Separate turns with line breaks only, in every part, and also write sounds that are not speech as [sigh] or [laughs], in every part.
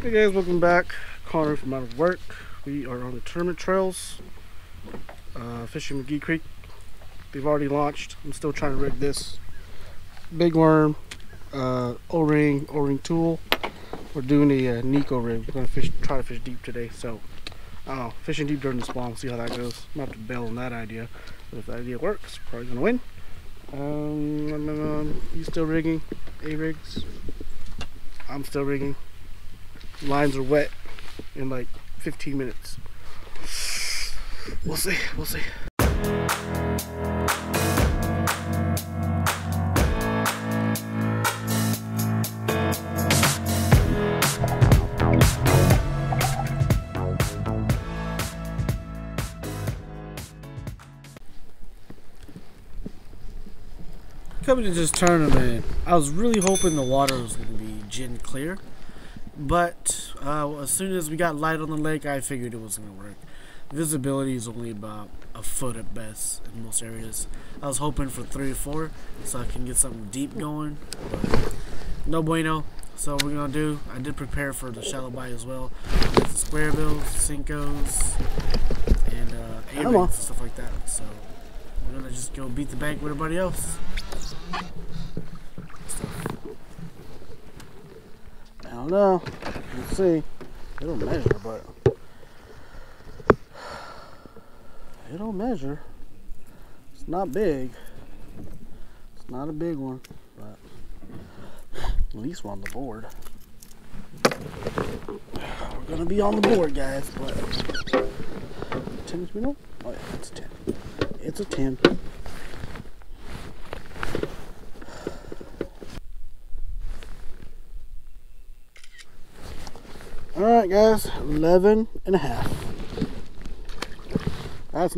Hey guys, welcome back. Connor from out of work. We are on the tournament trails, uh, fishing McGee Creek. They've already launched. I'm still trying to rig this big worm, uh, O-ring, O-ring tool. We're doing a uh, Neko rig. We're gonna fish, try to fish deep today. So, fishing deep during the spawn. See how that goes. I'm gonna have to bail on that idea, but if that idea works, probably gonna win. Um, um, um, um, you still rigging? A rigs. I'm still rigging lines are wet in like 15 minutes. We'll see, we'll see. Coming to this tournament, I was really hoping the water was going to be gin clear. But uh, as soon as we got light on the lake, I figured it wasn't going to work. Visibility is only about a foot at best in most areas. I was hoping for three or four so I can get something deep going. But no bueno. So what we're going to do, I did prepare for the shallow bite as well. With the square bills, Senkos, and uh, A and stuff like that. So we're going to just go beat the bank with everybody else. Don't know. Let's see. It don't measure, but it don't measure. It's not big. It's not a big one, but at least we're on the board. We're gonna be on the board, guys. But ten minutes? Oh yeah, it's ten. It's a ten. Alright guys, 11 and a half. That's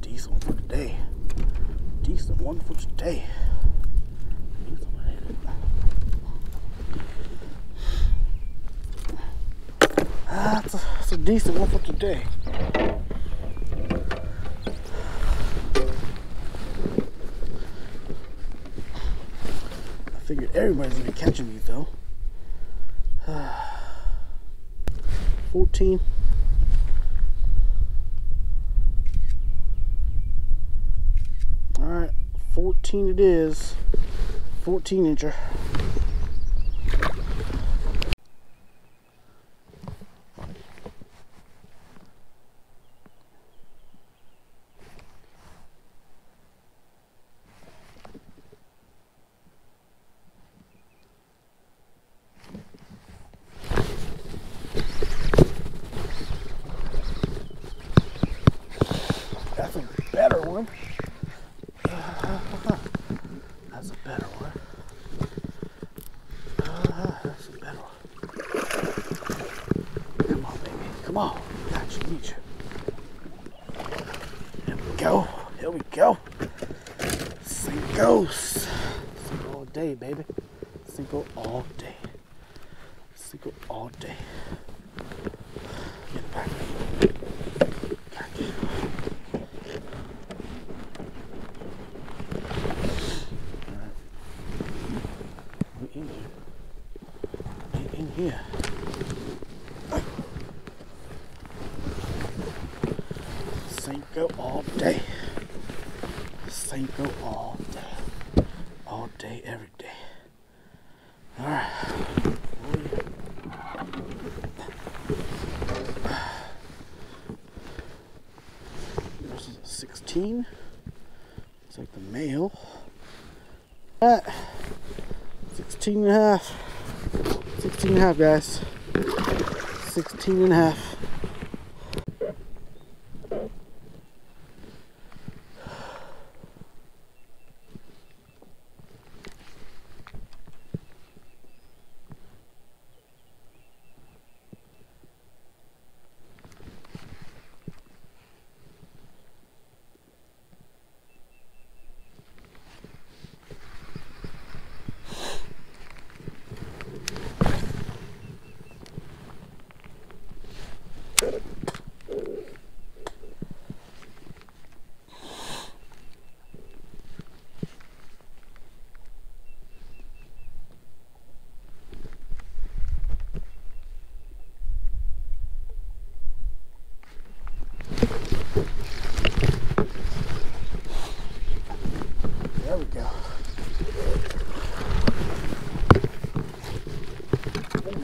decent one for today. Decent one for today. My hand. That's a decent one for today. I figured everybody's gonna be catching these though. [sighs] 14. Alright, 14 it is. 14 incher. Come on. Got you, need you. Here we go. Here we go. Senkos. Senko all day, baby. Senko all day. Senko all day. Get back. Got in here. We in here. Senko all day. Senko all day. All day, every day. Alright. This is a 16. It's like the male. Alright. 16 and a half. 16 and a half, guys. 16 and a half.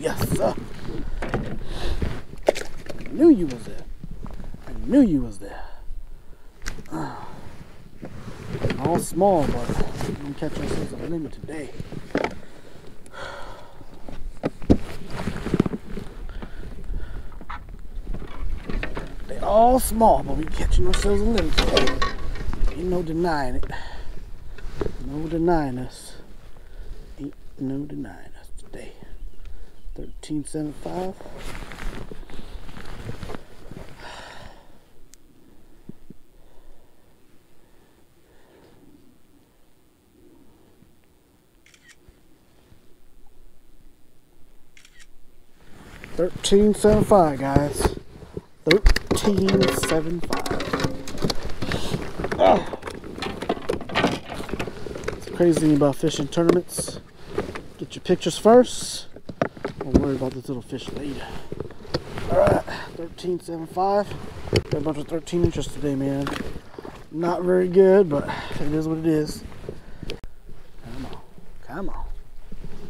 yes, sir. I knew you was there. I knew you was there. All small, but we're gonna catch ourselves a limit today. They all small, but we catching ourselves a limit today. Ain't no denying it. No denying us. Ain't no denying us today. 1375. Thirteen seven five, guys. Thirteen seven five. Ah. It's crazy about fishing tournaments. Get your pictures first. Don't worry about this little fish later. Alright, thirteen seven five. Got a bunch of 13 inches today, man. Not very good, but it is what it is. Come on. Come on.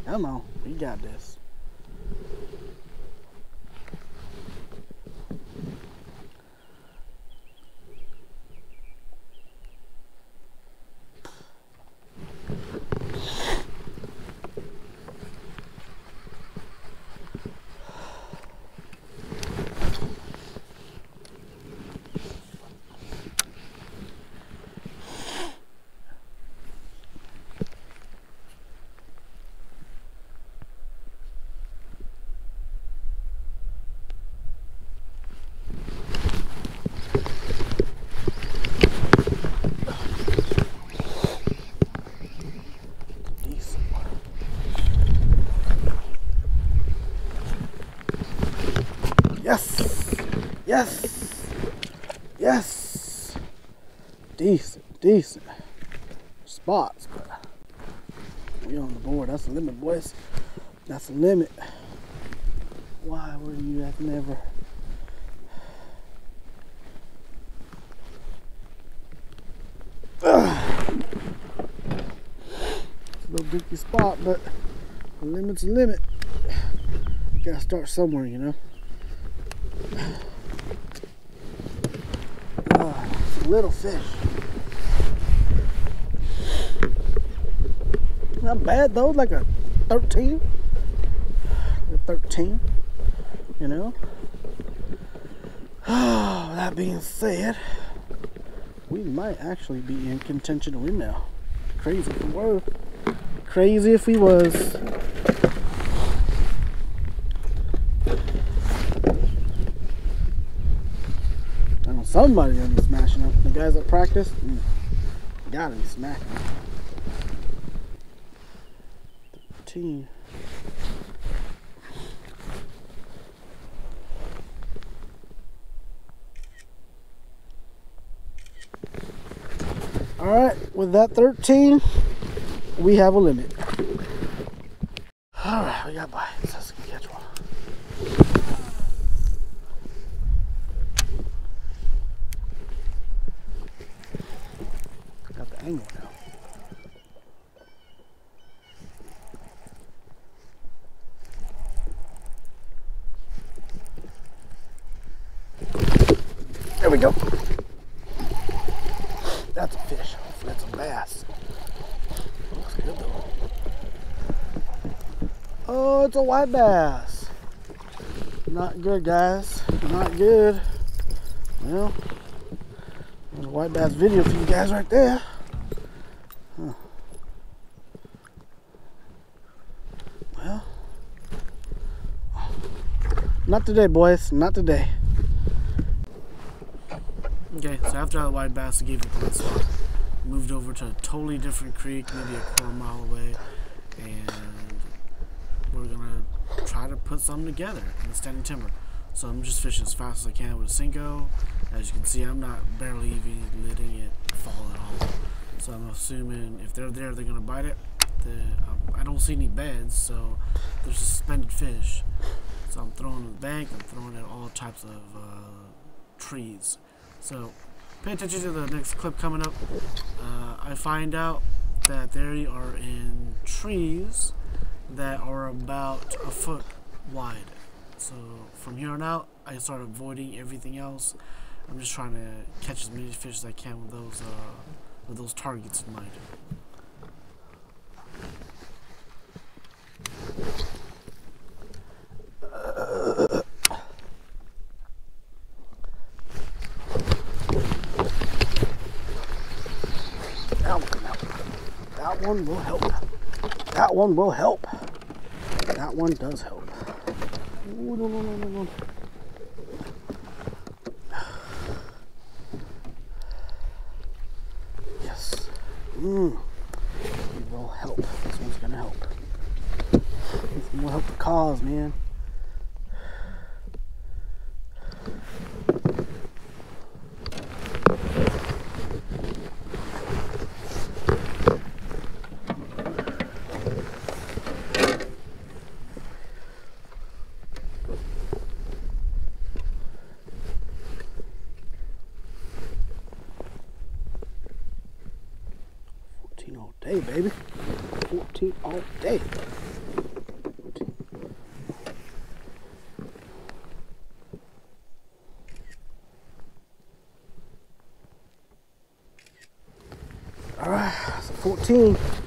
Come on. We got this. Decent. Yes. Yes. Yes. Decent. Decent. Spots, but we on the board. That's the limit, boys. That's the limit. Why were you at never? It's a little dinky spot, but the limit's a limit. You Gotta start somewhere, you know. Ah, it's a little fish. Not bad though, like a 13. A 13, you know. [sighs] that being said, we might actually be in contention to win now. Crazy if we were. Crazy if we was. Somebody's gonna guys that practice, mm, gotta be smacking. 13. All right, with that 13, we have a limit. All right, we got bites. Let's go catch one. Got the angle now. There we go. That's a fish. Hopefully that's a bass. Looks good though. Oh, it's a white bass. Not good, guys. Not good. Well, there's a white bass video for you guys right there. Huh. Well, not today, boys. Not today. Okay, so after that white bass, I gave it a spot. Moved over to a totally different creek, maybe a quarter mile away, and we're gonna try to put something together in the standing timber. So I'm just fishing as fast as I can with a Senko. As you can see, I'm not barely even letting it fall at all. So I'm assuming if they're there, they're gonna bite it. The, um, I don't see any beds, so there's suspended fish. So I'm throwing at the bank. I'm throwing at all types of uh, trees. So pay attention to the next clip coming up. Uh, I find out that they are in trees that are about a foot wide. So from here on out, I start avoiding everything else. I'm just trying to catch as many fish as I can with those uh, with those targets in mind. That one, that one will help. That one will help. That one does help. Ooh, no, no, no, no, no. Yes. Mmm. It will help. This one's gonna help. This one will help the cause, man. Fourteen all day, baby. Fourteen all day. 14. All right, so 14.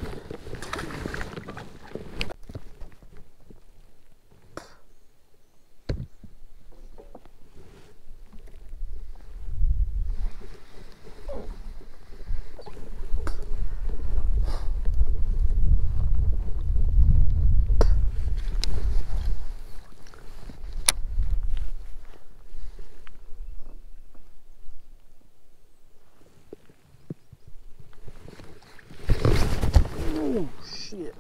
Oh shit!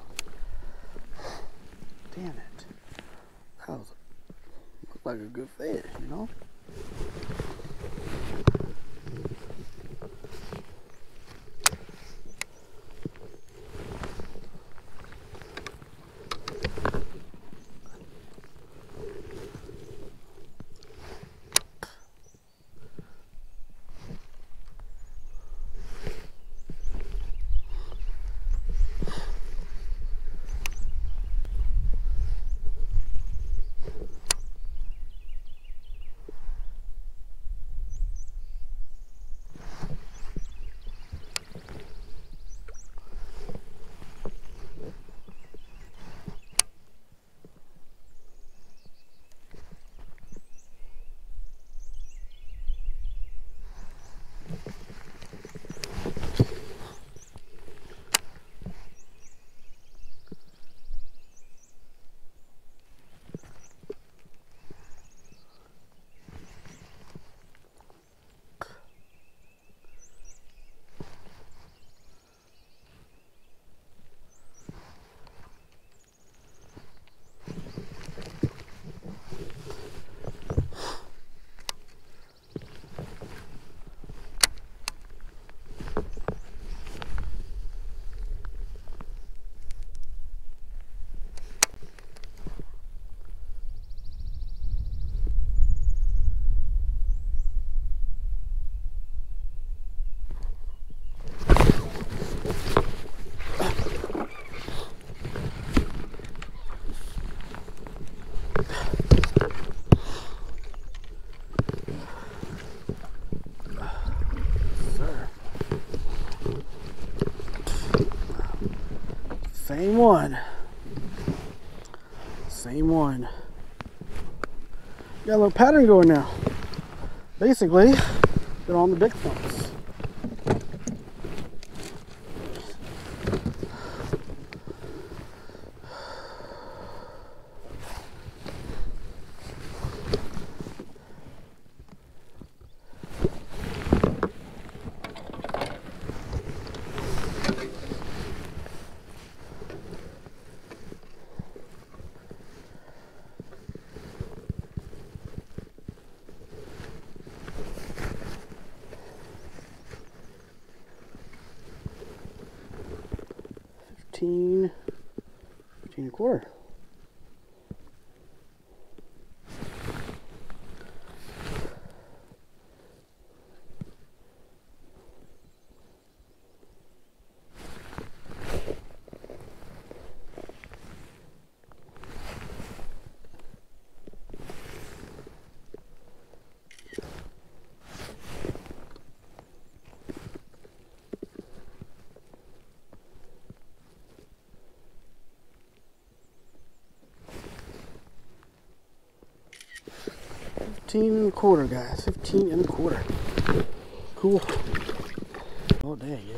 Damn it! That was looked like a good fish, you know. Same one. Same one. Got a little pattern going now. Basically, they're on the big thumbs. 15, 15 and a quarter. 15 and a quarter, guys. 15 and a quarter. Cool. Oh, there he.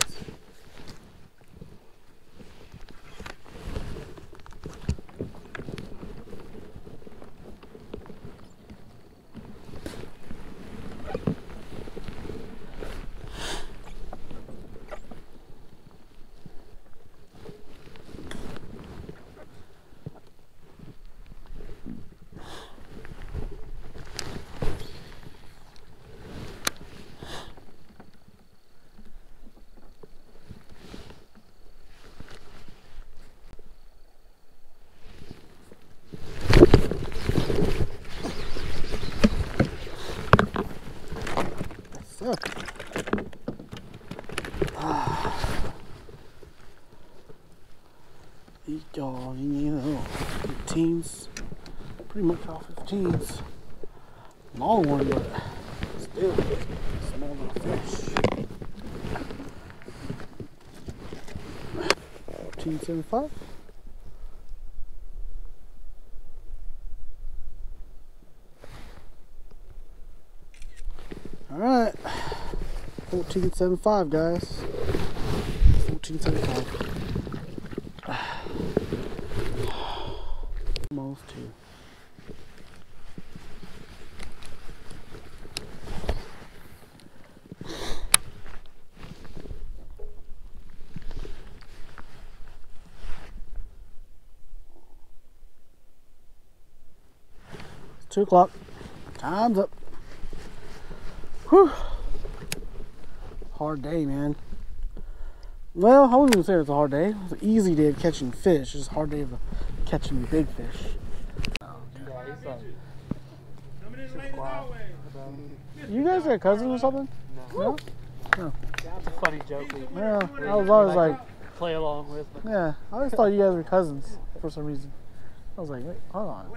So. These y'all, you know, 15s, pretty much all 15s. Long one, but still small little fish. 1475. All right, 1475, guys. 1475. Almost two. It's two o'clock. Time's up. Whew. Hard day, man. Well, I wouldn't even say it's a hard day. It's an easy day of catching fish. It's a hard day of catching big fish. You guys got cousins or something? No.
It's a funny joke
Yeah. I was always like,
play along with.
Yeah. I always thought you guys were cousins for some reason. I was like, wait, hold on.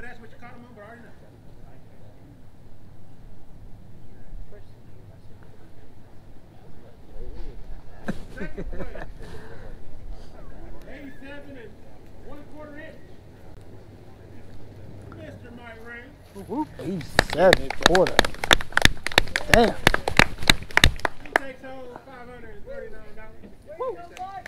Eighty-seven and one quarter inch. Mr. Mike Ray.
Eighty-seven quarter. Damn.
He takes home five hundred and thirty-nine dollars.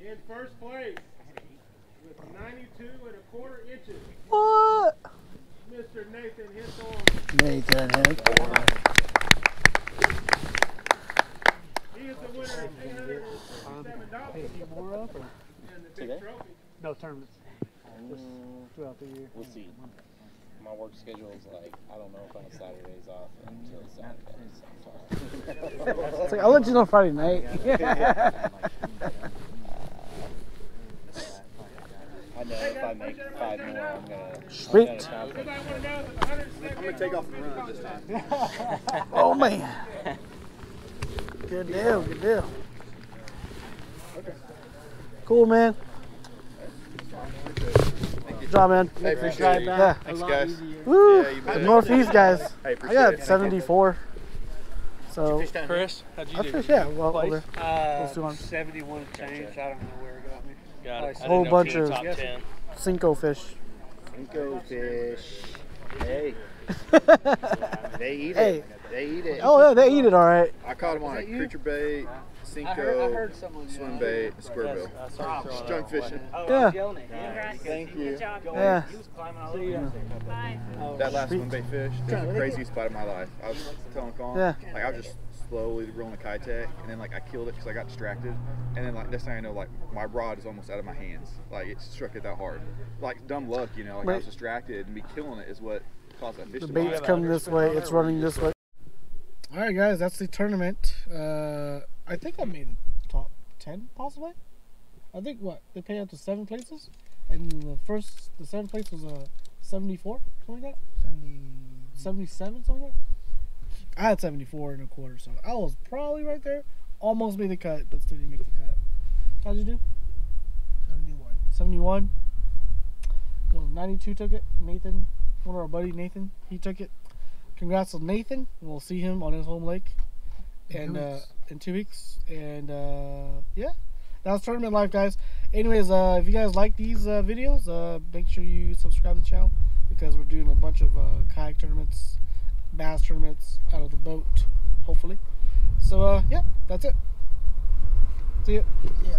In first place with ninety-two and a quarter inches,
What?
Mr. Nathan Hinthorn.
Nathan Hancock.
He is the winner of eight hundred and sixty-seven dollars
more up or
and the big trophy.
no tournaments just throughout the year.
We'll see. My work schedule is like I don't know if I have Saturdays off until Saturdays. I'm sorry.
It's like, I'll let you know Friday night. [laughs]
I know if I make five more, I'm gonna.
Sweet.
I'm gonna
Everybody want to know that the hundred and seventy. I'm gonna take off the run this time. [laughs]
oh, man. Good deal, good deal. Okay. Cool, man. Good job, man.
Hey, appreciate it.
Yeah.
Thanks, guys.
Woo!
Yeah, you
the
bet.
Northeast guys.
Hey,
I got
it.
74. So,
Chris, how'd you
I
do?
fish, yeah, well,
Place?
over.
Uh,
Those two on.
71 change. I don't know where it got me.
Got it.
A
I
whole
didn't know if
bunch of-
top
Yes.
10.
Senko fish.
Senko fish. Hey, [laughs] they eat
Hey.
it. They eat it.
Oh, yeah, they eat it all right.
I caught them on a creature bait, Senko, swim bait, square bill. Just junk fishing.
Oh, yeah.
Thank you.
Yeah.
That last swim bait fish, it was the craziest bite of my life. I was telling Colin,
Yeah.
like I was just slowly rolling the Keitech, and then like I killed it because I got distracted, and then like next thing I know, like my rod is almost out of my hands. Like it struck it that hard. Like dumb luck, you know. Like I was distracted, and me killing it is what caused that fish
The
to
bait's coming this way. It's running this way. All right, guys, that's the tournament. Uh, I think I made the top ten, possibly. I think what they pay up to seven places, and the first, the seventh place was a uh, seventy-four, something like that. 70, 77, something like that. I had seventy-four and a quarter, so I was probably right there. Almost made the cut, but still didn't make the cut. How'd you do? Seventy-one. Seventy-one. Well, ninety-two took it. Nathan, one of our buddy Nathan, he took it. Congrats to Nathan. We'll see him on his home lake. And uh, in two weeks. And uh, yeah, that's tournament life, guys. Anyways, uh, if you guys like these uh, videos, uh, make sure you subscribe to the channel because we're doing a bunch of uh, kayak tournaments, bass tournaments out of the boat, hopefully. So uh, yeah, that's it. See you.
Yeah.